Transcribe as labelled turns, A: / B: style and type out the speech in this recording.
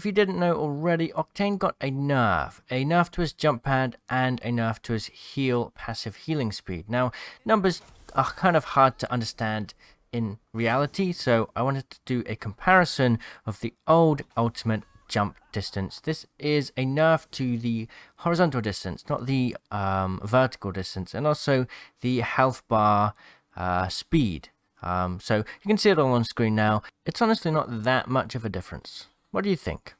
A: if you didn't know already, Octane got a nerf. A nerf to his jump pad and a nerf to his heal passive healing speed. Now, numbers are kind of hard to understand in reality, so I wanted to do a comparison of the old ultimate jump distance. This is a nerf to the horizontal distance, not the um, vertical distance, and also the health bar uh, speed. Um, so you can see it all on screen now. It's honestly not that much of a difference. What do you think?